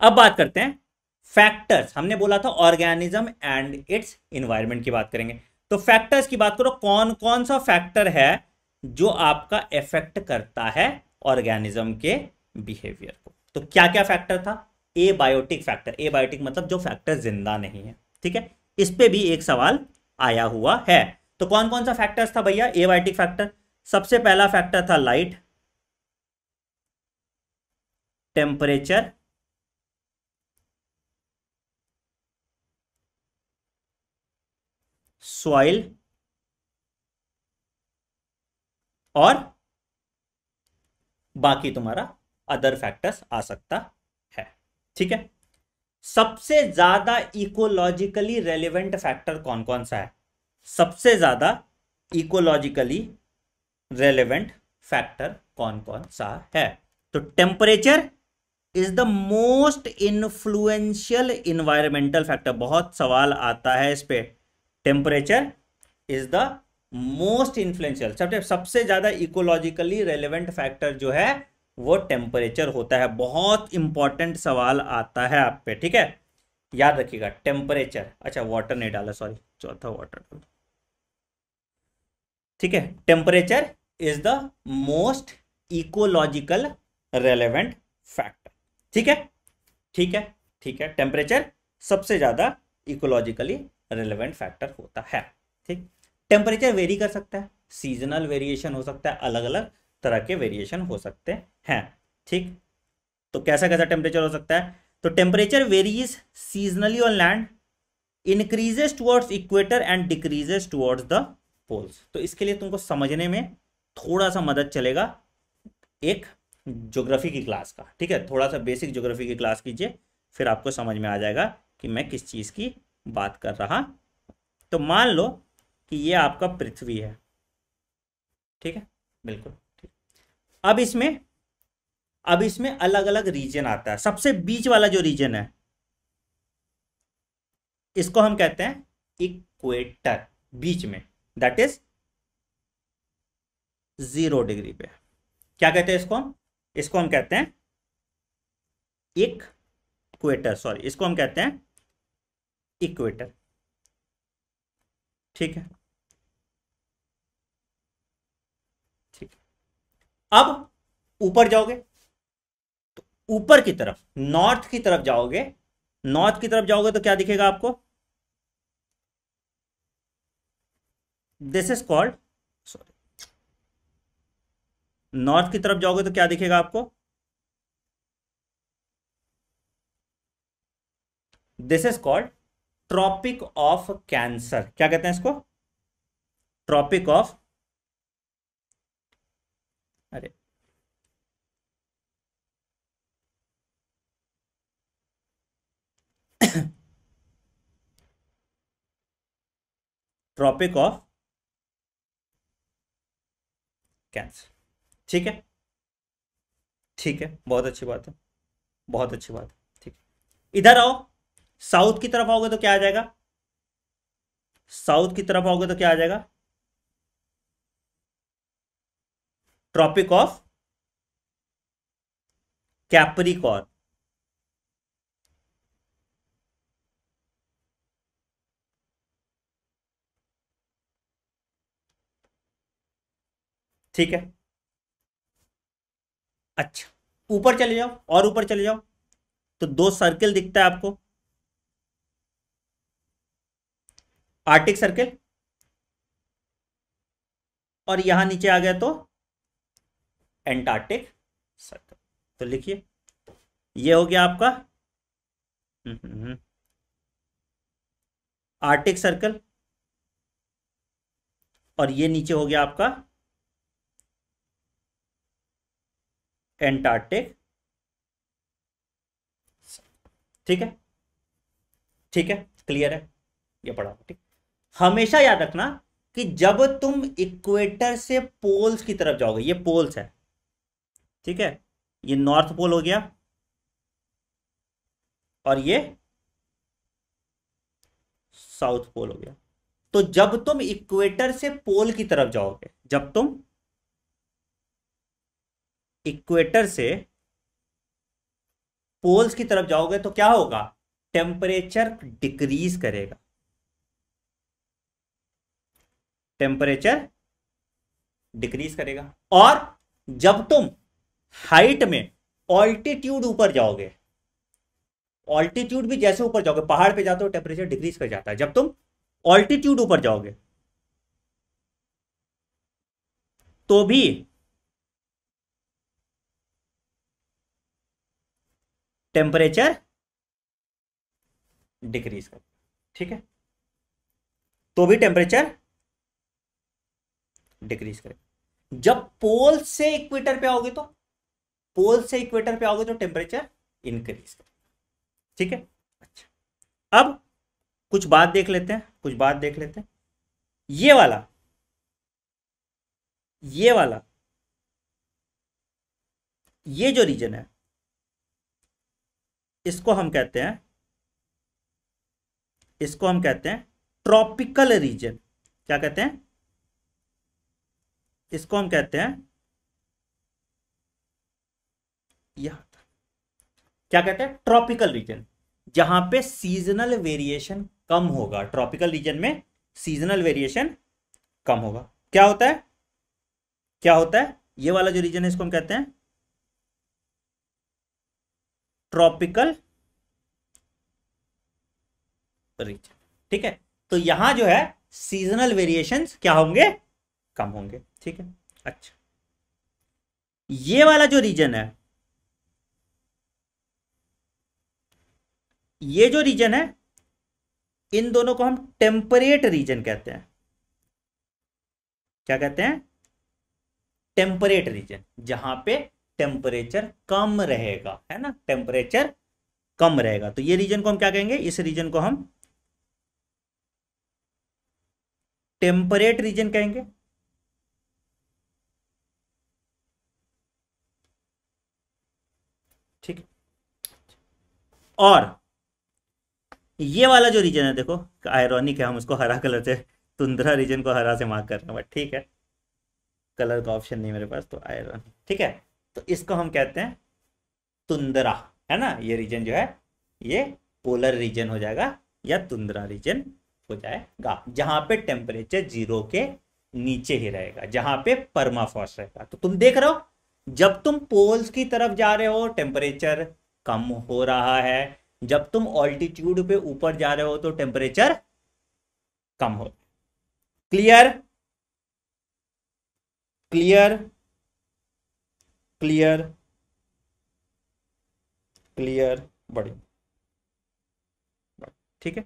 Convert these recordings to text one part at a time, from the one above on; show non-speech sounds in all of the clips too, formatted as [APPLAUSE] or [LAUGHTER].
अब बात करते हैं फैक्टर्स हमने बोला था ऑर्गेनिज्म एंड इट्स इन्वायरमेंट की बात करेंगे। तो फैक्टर्स की बात करो, कौन कौन सा फैक्टर है जो आपका इफ़ेक्ट करता है ऑर्गेनिज्म के बिहेवियर को? तो क्या क्या फैक्टर था? Abiotic factor abiotic मतलब जो फैक्टर ज़िंदा नहीं है, ठीक है? इस पे भी एक सवाल आया हुआ है। तो कौन कौन सा फैक्टर्स था भैया? ए बायोटिक फैक्टर सबसे पहला फैक्टर था लाइट टेम्परेचर सॉइल और बाकी तुम्हारा अदर फैक्टर्स आ सकता है। ठीक है? सबसे ज़्यादा इकोलॉजिकली रेलिवेंट फैक्टर कौन कौन सा है? सबसे ज़्यादा इकोलॉजिकली रेलिवेंट फैक्टर कौन कौन सा है? तो temperature is the most influential environmental factor बहुत सवाल आता है इस पे। Temperature is the most influential सबसे सबसे ज़्यादा इकोलॉजिकली रेलिवेंट फैक्टर जो है, वो टेम्परेचर होता है। बहुत इंपॉर्टेंट सवाल आता है आप पे, ठीक है? याद रखिएगा टेम्परेचर अच्छा वाटर नहीं डाला सॉरी चौथा वाटर ठीक है temperature is the most ecological relevant factor ठीक है? ठीक है ठीक है। टेम्परेचर सबसे ज़्यादा इकोलॉजिकली रेलेवेंट फैक्टर होता है, ठीक? टेम्परेचर वेरी कर सकता है सीजनल वेरिएशन हो सकता है अलग अलग तरह के वेरिएशन हो सकते हैं, ठीक? तो कैसा कैसा टेम्परेचर हो सकता है? तो temperature varies seasonally on land increases towards equator and decreases towards the poles तो इसके लिए तुमको समझने में थोड़ा सा मदद चलेगा एक ज्योग्राफी की क्लास का, ठीक है? थोड़ा सा बेसिक ज्योग्राफी की क्लास कीजिए, फिर आपको समझ में आ जाएगा कि मैं किस चीज़ की बात कर रहा तो मान लो कि ये आपका पृथ्वी है। ठीक है? बिल्कुल। ठीक अब इसमें अब इसमें अलग अलग रीजन आता है। सबसे बीच वाला जो रीजन है, इसको हम कहते हैं इक्वेटर बीच में। दैट इज़ ज़ीरो डिग्री पे। क्या कहते हैं इसको हम? इसको हम कहते हैं इक्वेटर सॉरी इसको हम कहते हैं इक्वेटर। ठीक है? ठीक। अब ऊपर जाओगे तो ऊपर की तरफ़, नॉर्थ की तरफ़ जाओगे, नॉर्थ की तरफ़ जाओगे तो क्या दिखेगा आपको? This is called sorry north की तरफ़ जाओगे तो क्या दिखेगा आपको? This is called tropic of cancer क्या कहते हैं इसको? ट्रॉपिक ऑफ़ अरे। ट्रॉपिक ऑफ़ कैंसर ठीक है? ठीक है, बहुत अच्छी बात है, बहुत अच्छी बात है, ठीक इधर आओ। साउथ की तरफ़ आओगे तो क्या आ जाएगा? साउथ की तरफ़ आओगे तो क्या आ जाएगा? ट्रॉपिक ऑफ़ कैप्रिकॉन ठीक है। अच्छा ऊपर चले जाओ, और ऊपर चले जाओ तो दो सर्किल दिखता है आपको। आर्टिक सर्किल और यहाँ नीचे आ गया तो एंटार्क्टिक सर्कल तो लिखिए। ये हो गया आपका आर्टिक सर्कल और ये नीचे हो गया आपका एंटार्क्टिक ठीक है? ठीक है? क्लियर है? ये पढ़ा, ठीक। हमेशा याद रखना कि जब तुम इक्वेटर से पोल्स की तरफ़ जाओगे, ये पोल्स है, ठीक है? ये नॉर्थ पोल हो गया और ये साउथ पोल हो गया। तो जब तुम इक्वेटर से पोल की तरफ़ जाओगे, जब तुम इक्वेटर से पोल्स की तरफ़ जाओगे तो क्या होगा? टेम्परेचर डिक्रीज करेगा। टेम्परेचर डिक्रीज करेगा। और जब तुम हाइट में ऑल्टीट्यूड ऊपर जाओगे, ऑल्टीट्यूड भी जैसे ऊपर जाओगे, पहाड़ पे जाते हो टेम्परेचर डिक्रीज कर जाता है। जब तुम ऑल्टीट्यूड ऊपर जाओगे तो भी टेम्परेचर डिक्रीज कर ठीक है? तो भी टेम्परेचर डिक्रीज करेगा। जब पोल से इक्वेटर पे आओगे तो पोल से इक्वेटर पे आओगे तो टेम्परेचर इंक्रीज करेगा। ठीक है? अच्छा। अब कुछ बात देख लेते हैं, कुछ बात देख लेते हैं। ये वाला ये वाला, ये जो रीजन है, इसको हम कहते हैं, इसको हम कहते हैं ट्रॉपिकल रीजन क्या कहते हैं? इसको हम कहते हैं, यह क्या कहते हैं? Tropical region. जहाँ पे सीजनल वेरिएशन कम होगा। ट्रॉपिकल रीजन में सीजनल वेरिएशन कम होगा। क्या होता है? क्या होता है? ये वाला जो रीजन है, इसको हम कहते हैं ट्रॉपिकल रीजन। ठीक है? तो यहाँ जो है सीजनल वेरिएशंस क्या होंगे? कम होंगे, ठीक है? अच्छा। ये वाला जो रीजन है, ये जो रीजन है, इन दोनों को हम टेम्परेट रीजन कहते हैं। क्या कहते हैं? टेम्परेट रीजन जहाँ पे टेम्परेचर कम रहेगा, है ना? टेम्परेचर कम रहेगा। तो ये रीजन को हम क्या कहेंगे? इस रीजन को हम टेम्परेट रीजन कहेंगे ठीक और ये वाला जो रीजन है, देखो आयरॉनिक है, हम उसको हरा कलर से तुंद्रा रीजन को हरा से मार्क कर रहे हैं बट ठीक है। कलर का ऑप्शन नहीं मेरे पास तो आयरॉनिक ठीक है? तो इसको हम कहते हैं तुंद्रा है ना? ये रीजन जो है, ये पोलर रीजन हो जाएगा, या तुंद्रा रीजन हो जाएगा, जहाँ पे टेम्परेचर ज़ीरो के नीचे ही रहेगा, जहाँ पे परमाफॉस रहेगा। तो तुम देख रहे हो, जब तुम पोल्स की तरफ़ जा रहे हो टेम्परेचर कम हो रहा है। जब तुम ऑल्टीट्यूड पे ऊपर जा रहे हो तो टेम्परेचर कम हो। क्लियर क्लियर क्लियर क्लियर बड़ी ठीक है?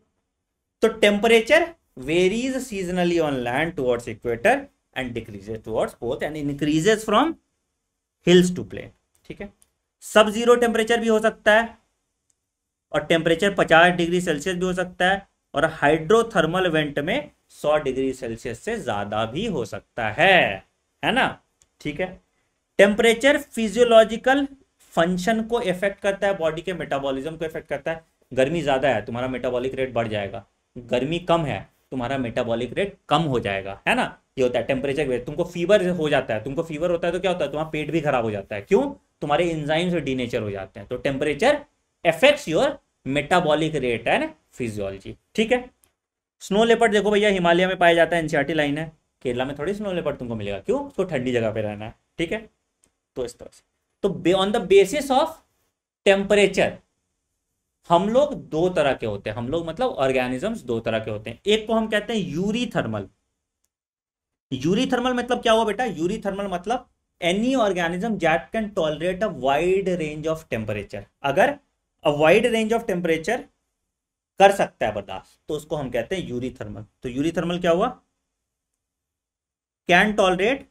तो temperature varies seasonally on land towards equator and decreases towards pole and increases from hills to plain ठीक है? सब ज़ीरो टेम्परेचर भी हो सकता है और टेम्परेचर 50 डिग्री सेल्सियस भी हो सकता है और हाइड्रोथर्मल वेंट में 100 डिग्री सेल्सियस से ज़्यादा भी हो सकता है। है ना? ठीक है? टेम्परेचर फिजियोलॉजिकल फ़ंक्शन को इफ़ेक्ट करता है बॉडी के मेटाबॉलिज्म को इफ़ेक्ट करता है। गर्मी ज़्यादा है, तुम्हारा मेटाबॉलिक रेट बढ़ जाएगा। गर्मी कम है, तुम्हारा मेटाबॉलिक रेट कम हो जाएगा। है ना? ये होता है टेम्परेचर तुमको फीवर हो जाता है, तुमको फीवर होता है तो क्या होता है? तुम्हारा पेट भी खराब हो जाता है। क्यों? तुम्हारे इंजाइम डी नेचर हो जाते हैं। तो temperature effects your metabolic rate and physiology ठीक है? स्नो लेपर्ड देखो भैया, हिमालय में पाया जाता है एनसीआरटी लाइन है। केरला में थोड़ी स्नो लेपर्ड तुमको मिलेगा। क्यों? उसको ठंडी जगह पे रहना है। ठीक है? तो इस तरह से। तो on the basis of temperature हम लोग दो तरह के होते हैं। हम लोग मतलब ऑर्गेनिजम्स दो तरह के होते हैं। एक को हम कहते हैं यूरी थर्मल। यूरी थर्मल मतलब क्या हुआ बेटा? यूरी थर्मल मतलब any organism that can tolerate a wide range of temperature अगर a wide range of temperature कर सकता है बर्दाश्त तो उसको हम कहते हैं यूरी थर्मल तो यूरी थर्मल क्या हुआ? Can tolerate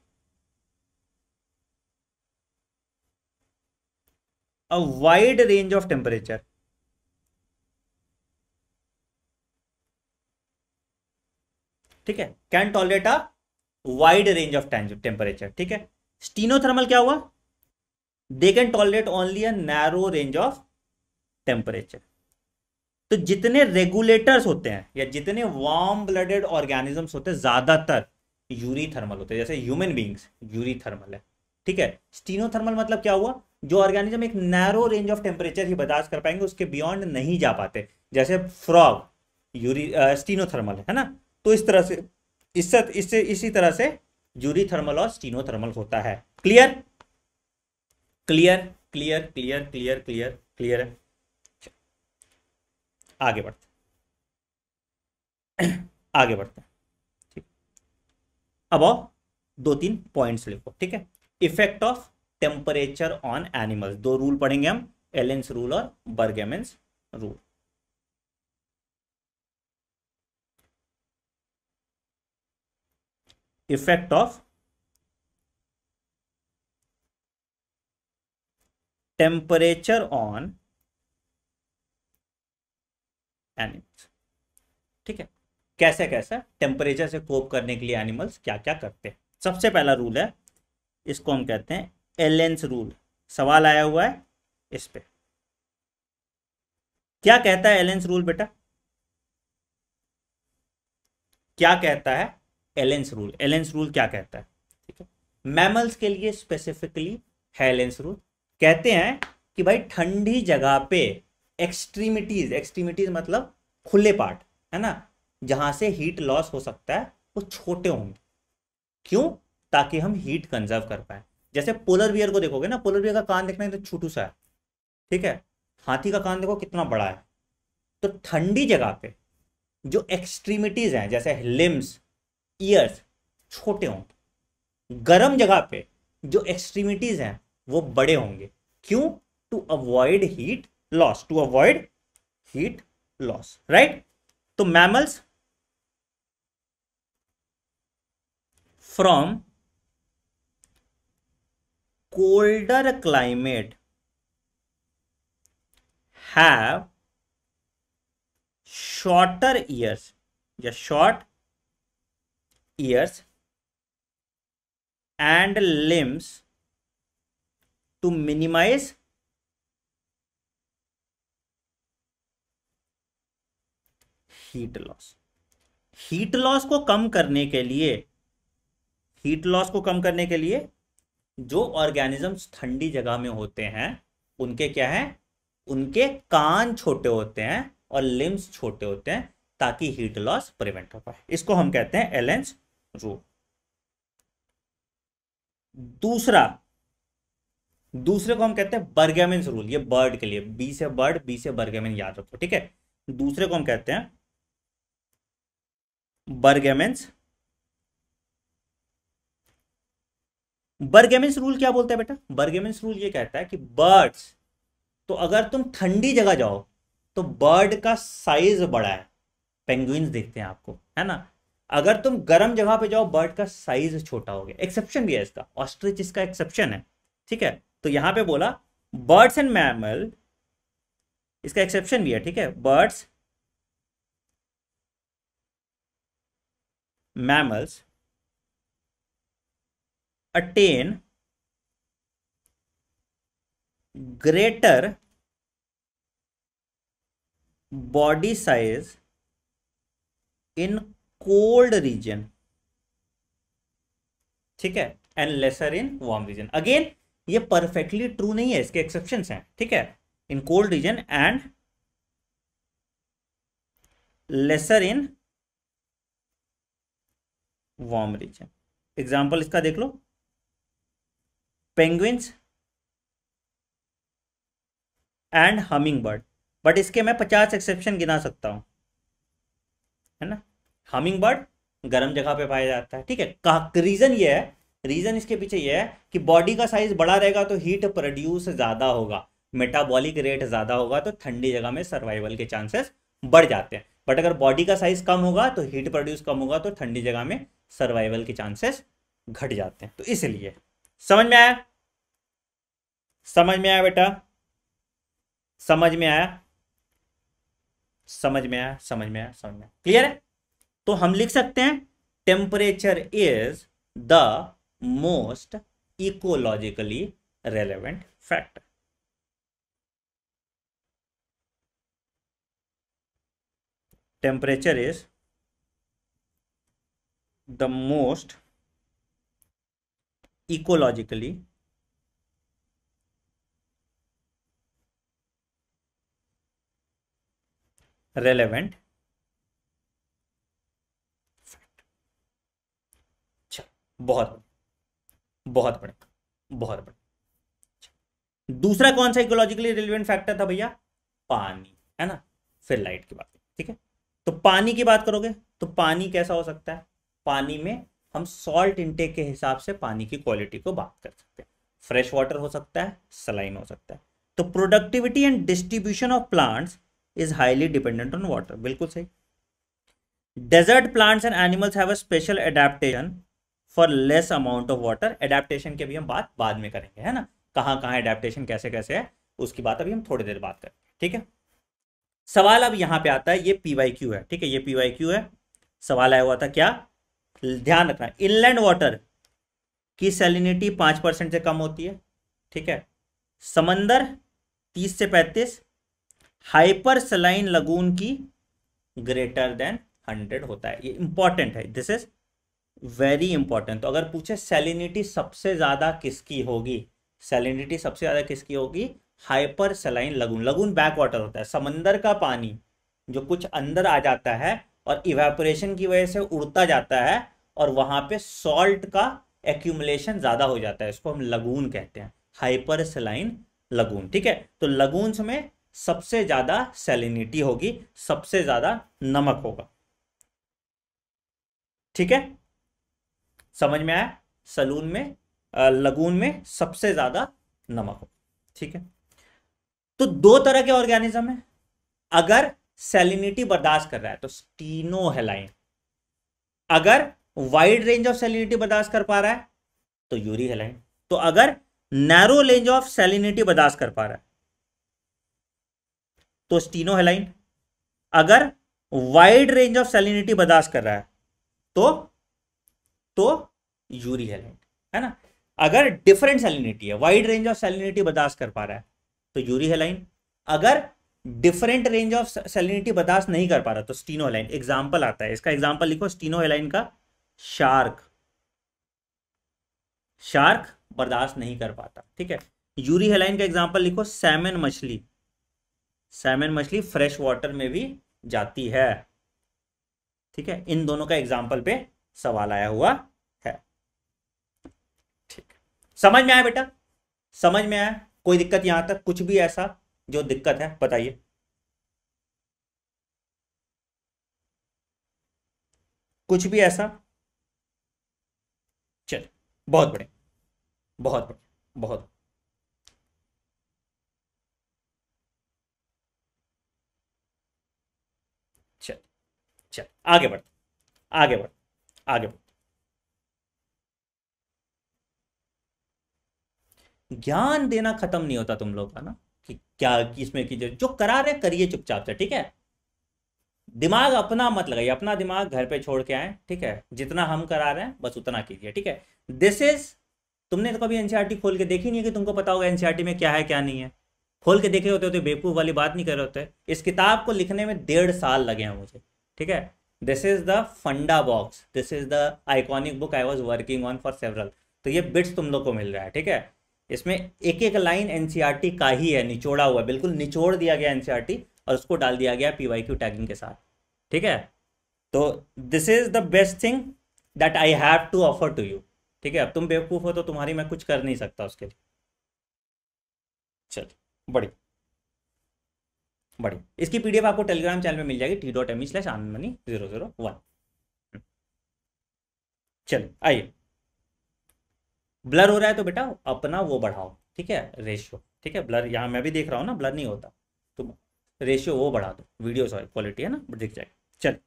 a wide range of temperature ठीक है? Can tolerate a wide range of temperature ठीक है? स्टीनोथर्मल क्या हुआ? They can tolerate only a narrow range of temperature तो जितने रेगुलेटर्स होते हैं, या जितने वार्म ब्लडेड ऑर्गेनिजम्स होते हैं, ज़्यादातर यूरी थर्मल होते हैं। जैसे ह्यूमन बींग्स यूरी थर्मल है। ठीक है? स्टीनोथर्मल मतलब क्या हुआ? जो ऑर्गेनिज्म एक नैरो रेंज ऑफ़ टेम्परेचर ही बर्दाश्त कर पाएँगे, उसके बियॉन्ड नहीं जा पाते। जैसे फ्रॉग यूरी स्टीनोथर्मल है ना? तो इस तरह से, इससे इससे, इसी तरह से यूरी थर्मल और स्टीनोथर्मल होता है। Clear clear clear clear clear clear clear है आगे बढ़ते [CLEARS THROAT] आगे बढ़ते हैं। ठीक। अब दो तीन पॉइंट्स लिखो, ठीक है? Effect of temperature on animals दो रूल पढ़ेंगे हम एलेंस रूल और Bergmann's rule effect of temperature on animals ठीक है? कैसे कैसे? टेम्परेचर से कोप करने के लिए एनिमल्स क्या क्या करते हैं? सबसे पहला रूल है, इसको हम कहते हैं एलेंस रूल सवाल आया हुआ है इस पर क्या कहता है एलेंस रूल बेटा? क्या कहता है एलेंस रूल एलेंस रूल क्या कहता है? ठीक है? मैमल्स के लिए स्पेसिफिकली है एलेंस रूल कहते हैं कि भाई ठंडी जगह पे एक्सट्रीमिटीज एक्सट्रीमिटीज मतलब खुले पार्ट है ना? जहाँ से हीट लॉस हो सकता है, वो छोटे होंगे। क्यों? ताकि हम हीट कंजर्व कर पाए। जैसे पोलर बियर को देखोगे ना पोलर बियर का कान देखना है तो छोटू सा है। ठीक है? हाथी का कान देखो कितना बड़ा है। तो ठंडी जगह पे जो एक्सट्रीमिटीज हैं, जैसे लिम्स ईयर्स छोटे होंगे गर्म जगह पे जो एक्सट्रीमिटीज हैं, वो बड़े होंगे। क्यों? To avoid heat loss to avoid heat loss right तो mammals from colder climate have shorter ears, या short ears and limbs to minimize heat loss heat loss को कम करने के लिए हीट लॉस को कम करने के लिए जो ऑर्गेनिजम्स ठंडी जगह में होते हैं, उनके क्या है? उनके कान छोटे होते हैं और लिम्स छोटे होते हैं ताकि हीट लॉस प्रिवेंट हो पाए। इसको हम कहते हैं एलेंस रूल दूसरा, दूसरे को हम कहते हैं बर्गेमिन रूल ये बर्ड के लिए। बी से बर्ड बी से बर्गेमिन याद रखो, ठीक है? दूसरे को हम कहते हैं बर्गेमेंस बर्गेमिन्स रूल क्या बोलता है बेटा? बर्गेमिन्स रूल ये कहता है कि बर्ड्स तो अगर तुम ठंडी जगह जाओ तो बर्ड का साइज़ बड़ा है। पेंगुइन्स देखते हैं आपको, है ना? अगर तुम गर्म जगह पे जाओ, बर्ड का साइज़ छोटा हो गया। एक्सेप्शन भी है इसका। ऑस्ट्रिच इसका एक्सेप्शन है। ठीक है? तो यहाँ पे बोला बर्ड्स एंड मैमल इसका एक्सेप्शन भी है, ठीक है? Birds mammals attain greater body size in cold region ठीक है and lesser in warm region again ये परफेक्टली ट्रू नहीं है, इसके एक्सेप्शन हैं, ठीक है? In cold region and lesser in warm region example इसका देख लो. Penguins and hummingbird but इसके मैं पचास एक्सेप्शन गिना सकता हूँ, है ना? हमिंग बर्ड गर्म जगह पे पाया जाता है, ठीक है? रीजन ये है रीजन इसके पीछे ये है कि बॉडी का साइज़ बड़ा रहेगा तो हीट प्रोड्यूस ज़्यादा होगा मेटाबॉलिक रेट ज़्यादा होगा तो ठंडी जगह में सर्वाइवल के चांसेस बढ़ जाते हैं। बट अगर बॉडी का साइज़ कम होगा तो हीट प्रोड्यूस कम होगा तो ठंडी जगह में सर्वाइवल के चांसेस घट जाते हैं। तो इसलिए, समझ में आया? समझ में आया बेटा? समझ में आया? समझ में आया, समझ में आया, समझ में आया। क्लियर है? तो हम लिख सकते हैं temperature is the most ecologically relevant factor temperature is the most ecologically relevant बहुत बहुत बड़े बहुत बड़े दूसरा कौन सा इकोलॉजिकली रिलेवेंट फैक्टर था भैया? पानी, है ना? फिर लाइट की बात ठीक है? तो पानी की बात करोगे तो पानी कैसा हो सकता है? पानी में हम सॉल्ट इनटेक के हिसाब से पानी की क्वालिटी को बात कर सकते हैं। फ्रेश वाटर हो सकता है सलाइन हो सकता है। तो productivity and distribution of plants is highly dependent on water बिल्कुल सही। Desert plants and animals have a special adaptation for less amount of water adaptation की भी हम बात बाद में करेंगे, है ना? कहाँ कहाँ एडेप्टेशन कैसे कैसे है, उसकी बात अभी हम थोड़ी देर बात करेंगे, ठीक है? सवाल अब यहाँ पे आता है, ये पीवाई क्यू है, ठीक है? ये पीवाई क्यू है। सवाल आया हुआ था क्या? ध्यान रखना इनलैंड वाटर की सेलिनिटी पाँच परसेंट से कम होती है, ठीक है? समंदर तीस से पैंतीस हाइपर सलाइन लगून की ग्रेटर देन हंड्रेड होता है। ये इंपॉर्टेंट है दिस इज़ वेरी इंपॉर्टेंट तो अगर पूछे सेलिनिटी सबसे ज़्यादा किसकी होगी? सेलिनिटी सबसे ज़्यादा किसकी होगी? Hypersaline lagoon lagoon back water होता है, समंदर का पानी जो कुछ अंदर आ जाता है और इवेपोरेशन की वजह से उड़ता जाता है और वहाँ पे सॉल्ट का एक्यूमुलेशन ज़्यादा हो जाता है, इसको हम लगून कहते हैं हाइपर सेलाइन लगून ठीक है? तो लगून्स में सबसे ज़्यादा सेलिनिटी होगी, सबसे ज़्यादा नमक होगा। ठीक है? समझ में आया? सलून में लगून में सबसे ज़्यादा नमक हो। ठीक है? तो दो तरह के ऑर्गेनिज्म है। अगर सेलिनिटी बर्दाश्त कर रहा है तो स्टीनो हेलाइन। अगर वाइड रेंज ऑफ़ सेलिनिटी बर्दाश्त कर पा रहा है तो यूरी हेलाइन। तो अगर नैरो रेंज ऑफ़ सेलिनिटी बर्दाश्त कर पा रहा है तो स्टीनो हेलाइन। अगर वाइड रेंज ऑफ़ सेलिनिटी बर्दाश्त कर रहा है तो तो यूरी हेलाइन है ना? अगर डिफरेंट सेलिनिटी है वाइड रेंज ऑफ़ सेलिनिटी बर्दाश्त कर पा रहा है तो यूरी हेलाइन अगर डिफरेंट रेंज ऑफ़ सेलिनिटी बर्दाश्त नहीं कर पा रहा तो स्टीनो हेलाइन एग्ज़ाम्पल आता है, इसका एग्ज़ाम्पल लिखो स्टीनो हेलाइन का शार्क शार्क बर्दाश्त नहीं कर पाता, ठीक है? यूरी हेलाइन का एग्ज़ाम्पल लिखो सैमन मछली। सैमन मछली फ्रेश वाटर में भी जाती है, ठीक है? इन दोनों का एग्ज़ाम्पल पे सवाल आया हुआ समझ में आया बेटा? समझ में आया? कोई दिक्कत यहाँ तक? कुछ भी ऐसा जो दिक्कत है, बताइए। कुछ भी ऐसा? चल बहुत बड़े बहुत बड़े बहुत चल चल आगे बढ़ आगे बढ़ आगे बढ़ ज्ञान देना खत्म नहीं होता तुम लोग का ना, कि क्या इसमें कीजिए, जो करा रहे करिए चुपचाप से, ठीक है? दिमाग अपना मत लगाइए, अपना दिमाग घर पे छोड़ के आए, ठीक है? जितना हम करा रहे हैं, बस उतना कीजिए, ठीक है? दिस इज़ तुमने तो कभी एनसीआरटी खोल के देखी नहीं है कि तुमको पता होगा एनसीआरटी में क्या है, क्या नहीं है? खोल के देखे होते तो बेवकूफ़ वाली बात नहीं कर रहे होते। इस किताब को लिखने में डेढ़ साल लगे हैं मुझे, ठीक है? This is the funda box this is the iconic book I was working on for several तो ये बिट्स तुम लोग को मिल रहा है, ठीक है? इसमें एक एक लाइन एनसीईआरटी का ही है, निचोड़ा हुआ, बिल्कुल निचोड़ दिया गया एनसीईआरटी और उसको डाल दिया गया पीवाईक्यू टैगिंग के साथ, ठीक है? तो this is the best thing that I have to offer to you ठीक है? अब तुम बेवकूफ़ हो तो तुम्हारी मैं कुछ कर नहीं सकता उसके लिए। चल बड़ी बड़ी इसकी पीडीएफ आपको टेलीग्राम चैनल में मिल जाएगी T dot M E slash Anand money zero zero one चल आइए। ब्लर हो रहा है तो बेटा अपना वो बढ़ाओ, ठीक है? रेशियो ठीक है? ब्लर यहाँ मैं भी देख रहा हूँ ना ब्लर नहीं होता। तो रेशियो वो बढ़ा दो। वीडियो सॉरी क्वालिटी है ना? दिख जाएगा चल।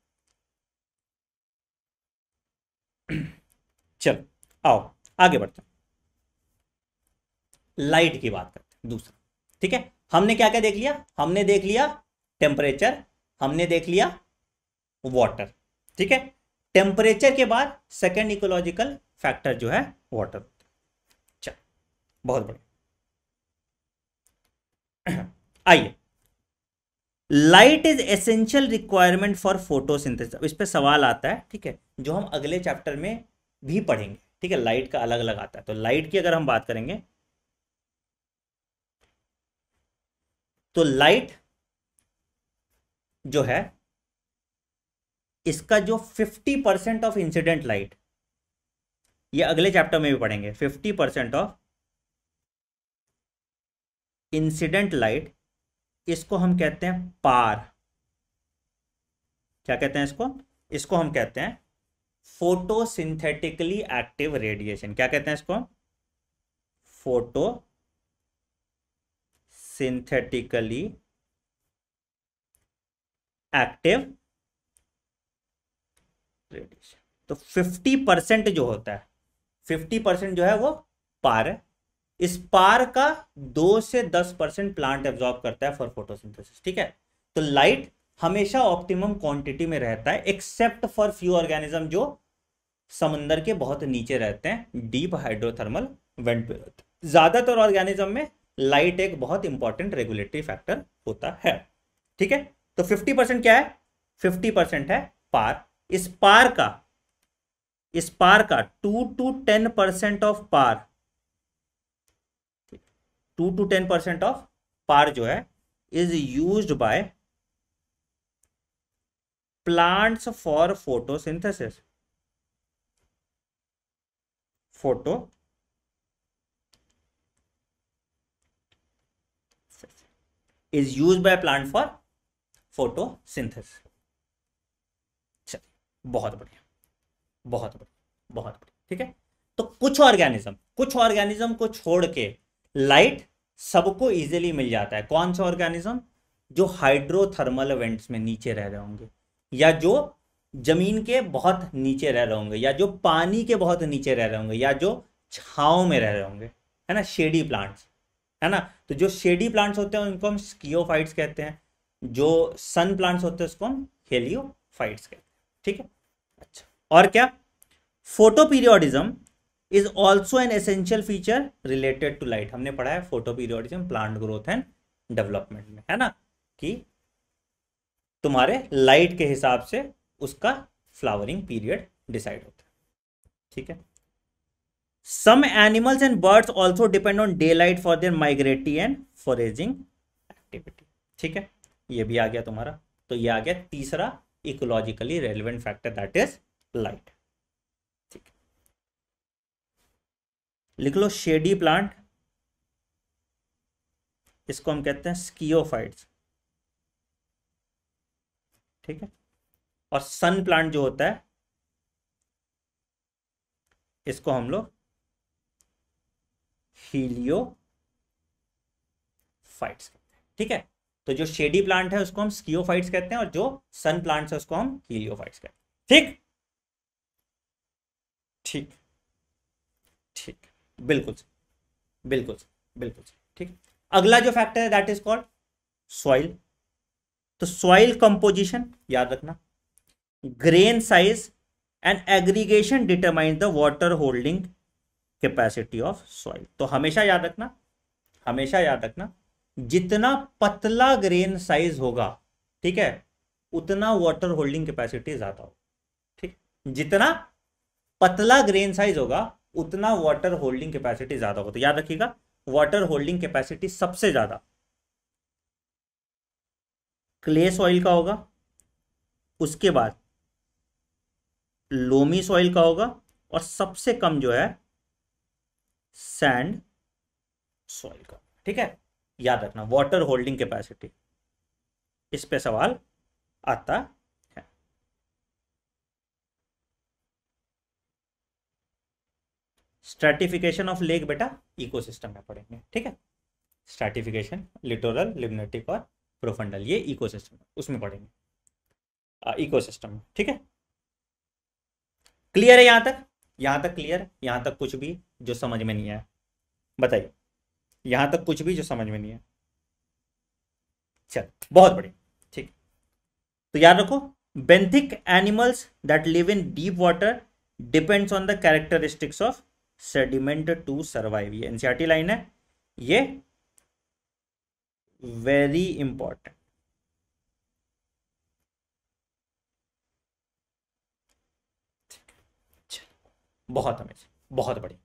[CLEARS THROAT] चल, आओ, आगे बढ़ते हैं। लाइट की बात करते हैं, दूसरा। ठीक है? हमने क्या क्या देख लिया? हमने देख लिया टेम्परेचर हमने देख लिया वाटर ठीक है? टेम्परेचर के बाद सेकेंड इकोलॉजिकल फैक्टर जो है वाटर बहुत बढ़िया। आइए। Light is essential requirement for photosynthesis इस पे सवाल आता है, ठीक है, जो हम अगले चैप्टर में भी पढ़ेंगे, ठीक है लाइट का अलग अलग आता है। तो लाइट की अगर हम बात करेंगे तो लाइट जो है, इसका जो 50 परसेंट ऑफ़ इंसिडेंट लाइट ये अगले चैप्टर में भी पढ़ेंगे 50 परसेंट ऑफ़ इंसिडेंट लाइट इसको हम कहते हैं पार। क्या कहते हैं इसको? इसको हम कहते हैं फोटोसिंथेटिकली एक्टिव रेडिएशन क्या कहते हैं इसको? फ़ोटो सिंथेटिकली एक्टिव रेडिएशन तो 50 परसेंट जो होता है 50 परसेंट जो है वो पार इस पार का दो से दस परसेंट प्लांट एब्जॉर्ब करता है फॉर फोटोसिंथेसिस ठीक है? तो लाइट हमेशा ऑप्टिमम क्वांटिटी में रहता है एक्सेप्ट फॉर फ्यू ऑर्गेनिज्म जो समुंदर के बहुत नीचे रहते हैं डीप हाइड्रोथर्मल वेंट ज़्यादातर ऑर्गेनिज्म में लाइट एक बहुत इंपॉर्टेंट रेगुलेटरी फैक्टर होता है, ठीक है? तो 50 परसेंट क्या है? 50 परसेंट है पार। इस पार का, इस पार का two to ten percent of PAR two to ten percent of PAR जो है is use by plants for photosynthesis photo is use by plant for photosynthesis चलिए, बहुत बढ़िया बहुत बढ़िया बहुत बढ़िया, ठीक है? तो कुछ ऑर्गेनिज्म कुछ ऑर्गेनिज्म को छोड़ के लाइट सबको इजीली मिल जाता है। कौन सा ऑर्गेनिज्म जो हाइड्रोथर्मल इवेंट्स में नीचे रह रहे होंगे, या जो ज़मीन के बहुत नीचे रह रहे होंगे, या जो पानी के बहुत नीचे रह रहे होंगे, या जो छाव में रह रहे होंगे, है ना? शेडी प्लांट्स है ना? तो जो शेडी प्लांट्स होते हैं, उनको हम स्कीओफाइट्स कहते हैं। जो सन प्लांट्स होते हैं, उसको हम हेलियोफाइट्स कहते हैं। ठीक है? अच्छा। और क्या? Photoperiodism is also an essential feature related to light हमने पढ़ा है photoperiodism plant growth and development में, है ना? कि तुम्हारे लाइट के हिसाब से उसका फ्लावरिंग पीरियड डिसाइड होता है। ठीक है? Some animals and birds also depend on daylight for their migratory and foraging activity ठीक है? ये भी आ गया तुम्हारा। तो ये आ गया तीसरा ecologically relevant factor that is light लिख लो शेडी प्लांट, इसको हम कहते हैं स्कीओफाइट्स ठीक है? और सन प्लांट जो होता है, इसको हम लोग हीलियो फाइट्स ठीक है? तो जो शेडी प्लांट है, उसको हम स्कीओफाइट्स कहते हैं और जो सन प्लांट्स है, उसको हम हीलियोफाइट्स कहते हैं। ठीक? ठीक। ठीक। बिल्कुल बिल्कुल बिल्कुल ठीक अगला जो फैक्टर है दैट इज़ कॉल्ड सॉइल तो सॉइल कंपोजिशन याद रखना। Grain size and aggregation determine the water holding capacity of soil तो हमेशा याद रखना, हमेशा याद रखना, जितना पतला ग्रेन साइज़ होगा, ठीक है, उतना वाटर होल्डिंग कैपेसिटी ज़्यादा होगा, ठीक जितना पतला ग्रेन साइज़ होगा उतना वाटर होल्डिंग कैपेसिटी ज़्यादा होता है। याद रखिएगा वाटर होल्डिंग कैपेसिटी सबसे ज़्यादा। क्ले सॉइल का होगा, उसके बाद लोमी सॉइल का होगा और सबसे कम जो है सैंड सॉइल का। ठीक है? याद रखना वाटर होल्डिंग कैपेसिटी इस पे सवाल आता स्ट्रेटिफिकेशन ऑफ़ लेक बेटा इकोसिस्टम में पढ़ेंगे, ठीक है? स्ट्रेटिफिकेशन लिटोरल लिग्नेटिक और प्रोफंडल ये इकोसिस्टम उसमें पढ़ेंगे। इकोसिस्टम ठीक है? क्लियर है यहाँ तक? यहाँ तक क्लियर यहाँ तक कुछ भी जो समझ में नहीं आया। बताइए। यहाँ तक कुछ भी जो समझ में नहीं है चल, बहुत बढ़िया, ठीक। तो याद रखो benthic animals that live in deep water depends on the characteristics of sediment to survive ये एनसीआरटी लाइन है ये वेरी इंपॉर्टेंट। बहुत अमेजिंग बहुत बढ़िया।